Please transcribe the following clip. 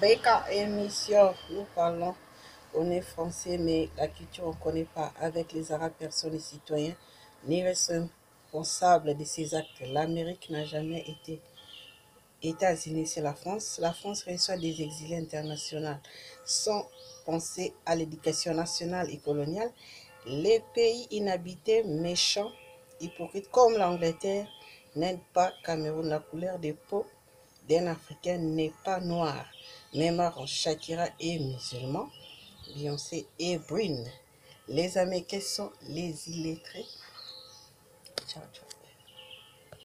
Beka émission, nous parlons, on est français, mais la culture, on ne connaît pas. Avec les Arabes, personne n'est citoyen, ni responsable de ces actes. L'Amérique n'a jamais été États-Unis, c'est la France. La France reçoit des exilés internationaux sans penser à l'éducation nationale et coloniale. Les pays inhabités, méchants, hypocrites comme l'Angleterre n'aident pas Cameroun. La couleur de peau d'un Africain n'est pas mais marron. Shakira est musulman, Beyoncé est brune. Les Américains sont les illettrés. Ciao, ciao.